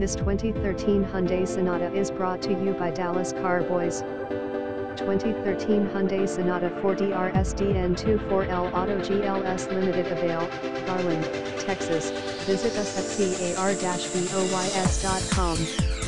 This 2013 Hyundai Sonata is brought to you by Dallas Car Boys. 2013 Hyundai Sonata 4DR SDN24L Auto GLS Limited Avail, Garland, Texas. Visit us at car-boys.com.